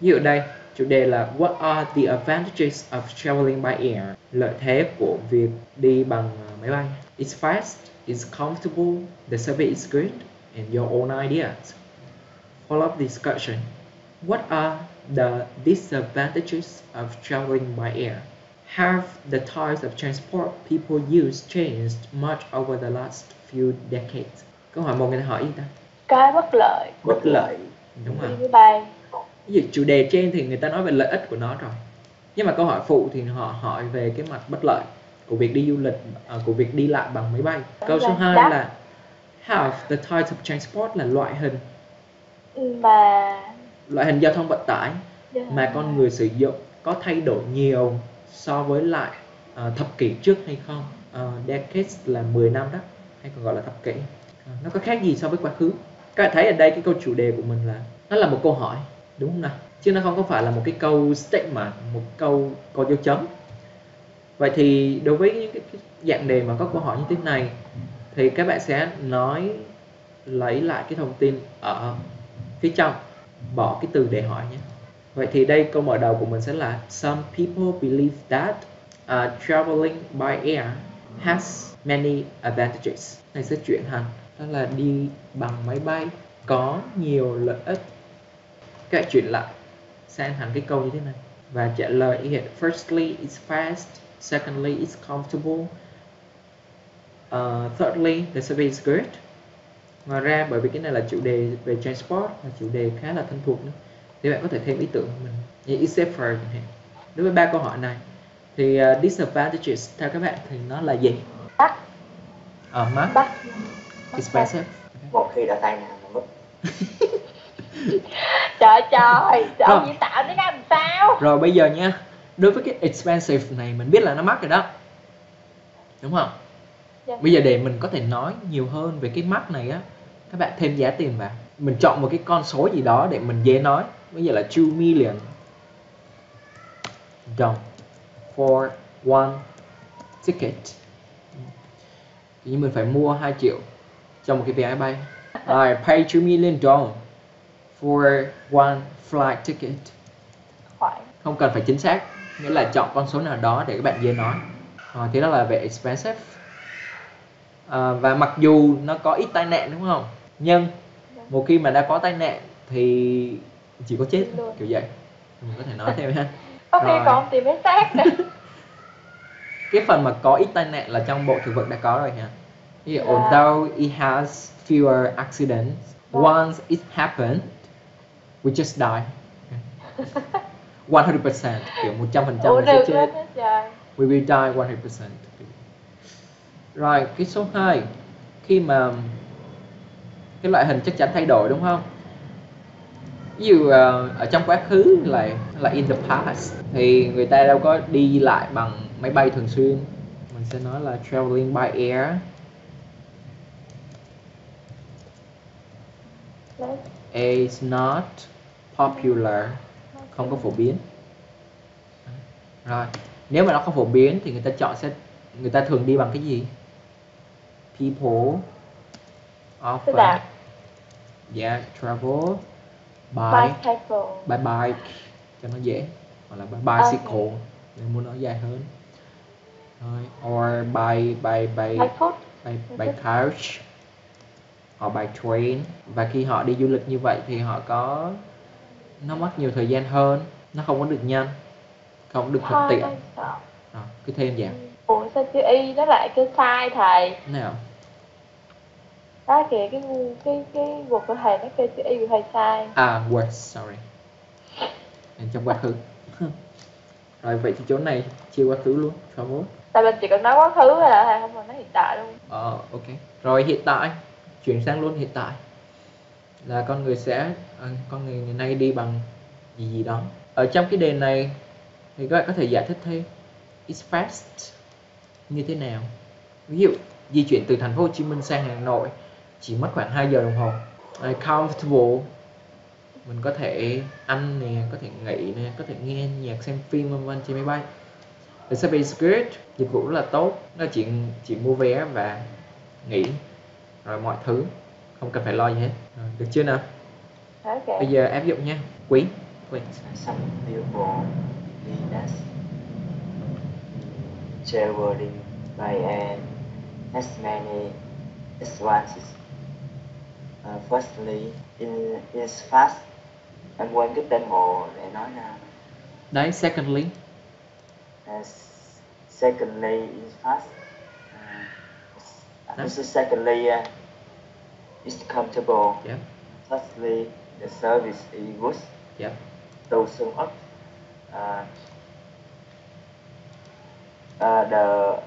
ví dụ đây chủ đề là What are the advantages of traveling by air? Lợi thế của việc đi bằng ờ, máy bay. It's fast it's comfortable the service is good and your own ideas. Follow up discussion. What are the disadvantages of traveling by air? Have the types of transport people use changed much over the last few decades? Câu hỏi một người ta hỏi gì ta? Cái bất lợi bất lợi. Đúng không máy bay ví dụ chủ đề trên thì người ta nói về lợi ích của nó rồi. Nhưng mà câu hỏi phụ thì họ hỏi về cái mặt bất lợi của việc đi du lịch à, của việc đi lại bằng máy bay. Câu số Là 2 đắt. là have the types of transport là loại hình? Mà loại hình giao thông vận tải mà con người sử dụng có thay đổi nhiều so với lại à, thập kỷ trước hay không? À, decades là 10 năm đó hay còn gọi là thập kỷ. À, nó có khác gì so với quá khứ? Các bạn thấy ở đây cái câu chủ đề của mình là nó là một câu hỏi đúng không nào chứ nó không có phải là một cái câu statement một câu có dấu chấm vậy thì đối với những cái, dạng đề mà có câu hỏi như thế này thì các bạn sẽ nói lấy lại cái thông tin ở phía trong bỏ cái từ để hỏi nhé Vậy thì đây câu mở đầu của mình sẽ là Some people believe that uh, traveling by air has many advantages. Này sẽ chuyển thành đó là đi bằng máy bay có nhiều lợi ích. Các bạn chuyển lại. Sang thành cái câu như thế này. Và trả lời y hệt Firstly, it's fast. Secondly, it's comfortable. Uh, thirdly, the service is good. Ngoài ra bởi vì cái này là chủ đề về transport là chủ đề khá là thân thuộc nữa thì bạn có thể thêm ý tưởng của mình. Như except for chẳng hạn. Đối với ba câu hỏi này thì uh, disadvantages theo các bạn thì nó là gì? Ở uh, mắc. Bắt. Expensive. Một khi đã tai nạn mất trời trời trời Rồi. diễn tạo tiếng Anh làm sao? Rồi bây giờ nha đối với cái expensive này mình biết là nó mắc rồi đó. Đúng không? Dạ. bây giờ để mình có thể nói nhiều hơn về cái mắc này á các bạn thêm giá tiền vào. Mình chọn một cái con số gì đó để mình dễ nói. Bây giờ là 2 million. Đồng for one ticket. Thì mình phải mua 2 triệu cho một cái vé máy bay. I pay 2 million đồng for one flight ticket. Khoảng không cần phải chính xác nghĩa là chọn con số nào đó để các bạn dễ nói. À, thế đó là về expensive. À, và mặc dù nó có ít tai nạn đúng không? Nhưng một khi mà đã có tai nạn thì chỉ có chết Luôn. kiểu vậy. Mình có thể nói thêm ha. Có khi Rồi. còn tìm cái xác cái phần mà có ít tai nạn là trong bộ thực vật đã có rồi ha Ví dụ, Dạ. although it has fewer accidents Vâng. once it happened we just die 100% kiểu 100% ủa mình sẽ chết We will die 100%. Rồi, cái số 2 khi mà cái loại hình chắc chắn thay đổi đúng không? Ví dụ ờ, ở trong quá khứ là là in the past thì người ta đâu có đi lại bằng máy bay thường xuyên. Mình sẽ nói là traveling by air Lấy- is not popular, không có phổ biến. Rồi, nếu mà nó không phổ biến thì người ta chọn sẽ người ta thường đi bằng cái gì? People often yeah, travel by bicycle. By bike. Cho nó dễ. Hoặc là by bicycle. Nếu muốn nói dài hơn. Rồi. Or by by by by by, by couch hoặc by train. Và khi họ đi du lịch như vậy thì họ có nó mất nhiều thời gian hơn. Nó không có được nhanh. Không được thuận tiện. Rồi, cứ thêm vào ủa sao chữ y nó lại kêu sai thầy? Nào đó kìa cái cái cái cuộc của thầy nó kêu chữ y của thầy sai. À words sorry. Trong quá khứ. Rồi vậy thì chỗ này chia quá khứ luôn travel tại mình chỉ cần nói quá khứ là thầy không còn nói hiện tại luôn. Ờ, ok. Rồi hiện tại chuyển sang luôn hiện tại là con người sẽ à, con người ngày nay đi bằng gì gì đó. Ở trong cái đề này thì các bạn có thể giải thích thêm is fast như thế nào. Ví dụ di chuyển từ thành phố Hồ Chí Minh sang Hà Nội chỉ mất khoảng 2 giờ đồng hồ. I comfortable mình có thể ăn nè, có thể nghỉ nè, có thể nghe nhạc xem phim vân vân trên máy bay. The service is good, dịch vụ rất là tốt. Nó chỉ chỉ mua vé và nghỉ rồi mọi thứ không cần phải lo gì hết. Rồi, được chưa nào? ok Bây giờ áp dụng nha. Quý Wait. Some people Venus traveling by air has many advantages. Uh, firstly, in is fast. Em quên cái tên hồ để nói ra. Đấy, secondly, Uh, secondly, is fast. Uh, this is secondly, uh, it's comfortable. yep, Thirdly, the service is good. yep. Up, uh, uh, the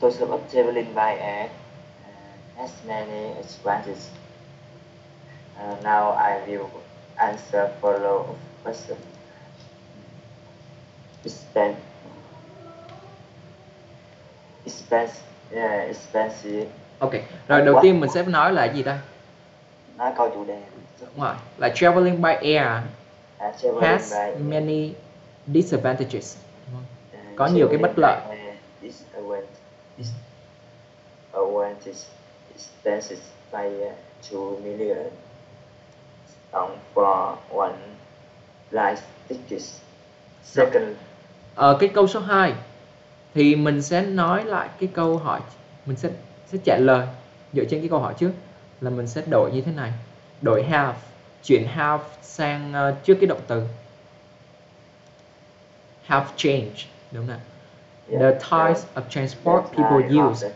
to sum up traveling by air uh, has many advantages. Uh, now I will answer follow question. Expen expense, yeah, expensive. Ok, rồi đầu tiên mình sẽ nói là gì ta? Nói câu chủ đề. Đúng rồi, là traveling by air Uh, traveling has by many disadvantages. Uh, Có nhiều cái bất lợi. Disadvantage expenses by 2 million on for one flight ticket. Second, Ở cái câu số 2 thì mình sẽ nói lại cái câu hỏi, mình sẽ sẽ trả lời dựa trên cái câu hỏi trước là mình sẽ đổi như thế này. Đổi have, chuyển have sang ờ, trước cái động từ. Have changed, đúng không? yeah, The types of transport the people use. The,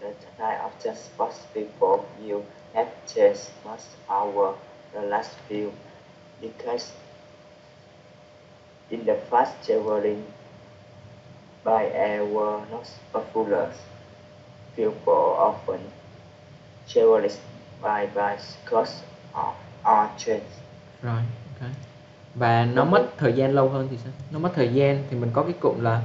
the type of transport people use have changed much over the last few decades. In the past, traveling by air were not popular. People often traveled by bus, cars, or, or trains. Rồi, ok. Và nó mất thời gian lâu hơn thì sao? Nó mất thời gian thì mình có cái cụm là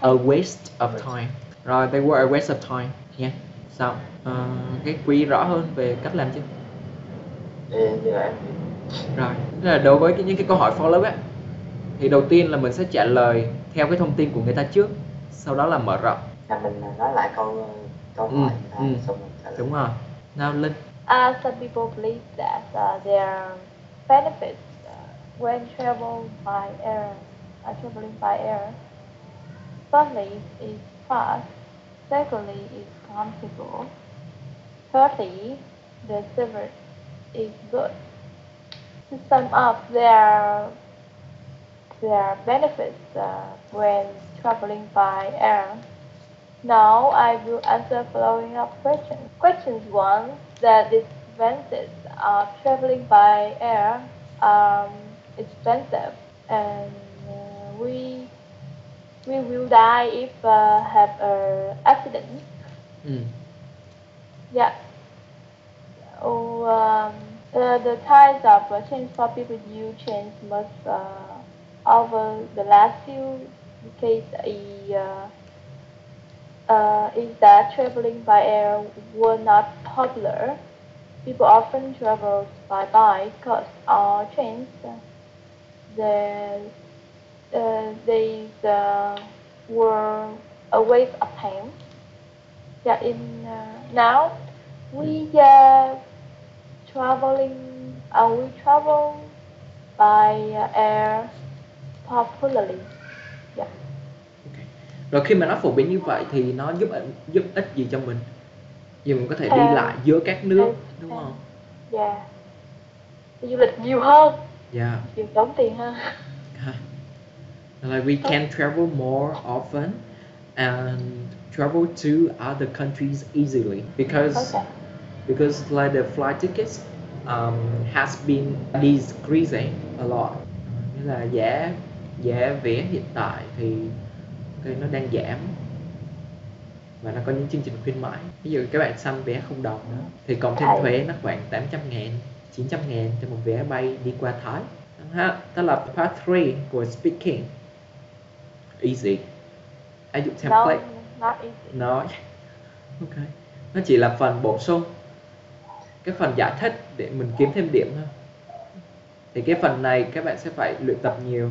a waste of time. Rồi, they were a waste of time. Nha. Xong. Ờ, cái quy rõ hơn về cách làm chứ. Rồi, tức là đối với cái, những cái câu hỏi follow up á thì đầu tiên là mình sẽ trả lời theo cái thông tin của người ta trước, sau đó là mở rộng. là mình nói lại câu câu Ừ, hỏi người ta ừ. xong mình trả lời. Đúng rồi. Nào Linh. Uh, some people believe that uh, there are benefits uh, when travel by air, uh, traveling by air. Firstly, it's fast. Secondly, it's comfortable. Thirdly, the service is good. To sum up, there are, there are benefits uh, when traveling by air. Now I will answer following up questions. Questions 1 that expenses are traveling by air um, expensive, and uh, we we will die if uh, have a accident. Mm. Yeah. Oh, um, uh, the ties of uh, change for people you change most uh, over the last few decades. Uh, uh, is that traveling by air were not popular. People often traveled by bike, cars, or trains. The, uh, these uh, were a waste of time. Yeah, in uh, now we uh, traveling, uh, we travel by uh, air popularly. Yeah. Rồi khi mà nó phổ biến như vậy thì nó giúp ích- giúp ích gì cho mình? Vì mình có thể đi À. lại giữa các nước, À. đúng không? Yeah. Đi du lịch nhiều hơn, Yeah. nhiều tốn tiền hơn. Like we can travel more often and travel to other countries easily because Okay. because like the flight tickets um, has been decreasing a lot. Nghĩa là giá giá vé hiện tại thì okay, nó đang giảm. Và nó có những chương trình khuyến mãi. Ví dụ các bạn săn vé không đồng đó thì cộng thêm thuế nó khoảng 800 ngàn 900 ngàn cho một vé bay đi qua Thái. Ha đó là part 3 của speaking. Easy. Áp dụng No, template. Not easy. nó ok. Nó chỉ là phần bổ sung. Cái phần giải thích để mình kiếm thêm điểm thôi. Thì cái phần này các bạn sẽ phải luyện tập nhiều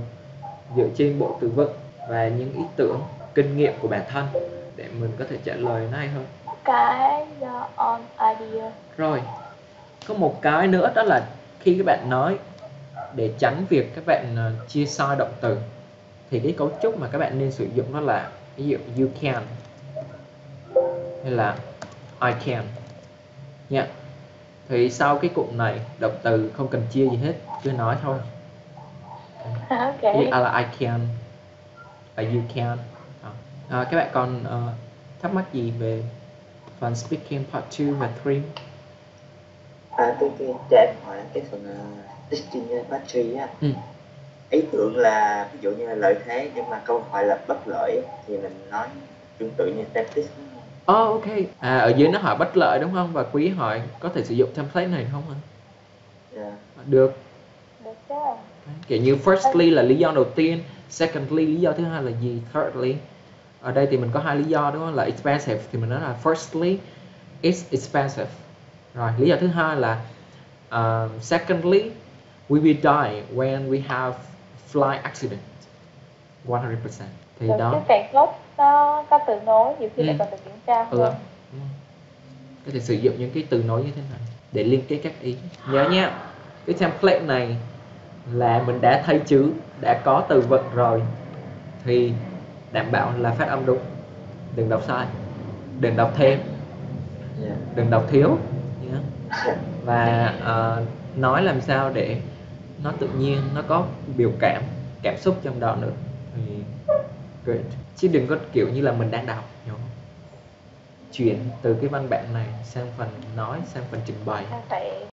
dựa trên bộ từ vựng và những ý tưởng kinh nghiệm của bản thân để mình có thể trả lời nó hay hơn. Cái uh, on idea. rồi có một cái nữa đó là khi các bạn nói để tránh việc các bạn ờ, chia sai động từ thì cái cấu trúc mà các bạn nên sử dụng đó là ví dụ you can hay là I can nha. Thì sau cái cụm này động từ không cần chia gì hết cứ nói thôi. Ví okay. dụ là I can là you can. À, các bạn còn ờ, thắc mắc gì về phần speaking part 2 và 3 À, tôi tôi cho em hỏi cái phần uh, teaching battery á ừ. ý tưởng là ví dụ như là lợi thế nhưng mà câu hỏi là bất lợi thì mình nói tương tự như static Oh, ok. À, ở dưới nó hỏi bất lợi đúng không? Và quý hỏi có thể sử dụng template này không ạ? yeah. Được. được chứ Kiểu như firstly là lý do đầu tiên, secondly lý do thứ hai là gì, thirdly. Ở đây thì mình có hai lý do đúng không? Là expensive thì mình nói là firstly it's expensive. Rồi, lý do thứ hai là uh, secondly we will die when we have flight accident. 100%. Thì được đó. chứ càng tốt nó có từ nối nhiều khi Ừ. lại còn được kiểm tra Ừ. hơn không? Có thể sử dụng những cái từ nối như thế này để liên kết các ý. Nhớ nha, cái template này là mình đã thay chữ, đã có từ vựng rồi thì đảm bảo là phát âm đúng. Đừng đọc sai, đừng đọc thêm, Yeah. đừng đọc thiếu. Và ờ, nói làm sao để nó tự nhiên, nó có biểu cảm, cảm xúc trong đó nữa thì great. Chứ đừng có kiểu như là mình đang đọc, hiểu không? chuyển từ cái văn bản này sang phần nói sang phần trình bày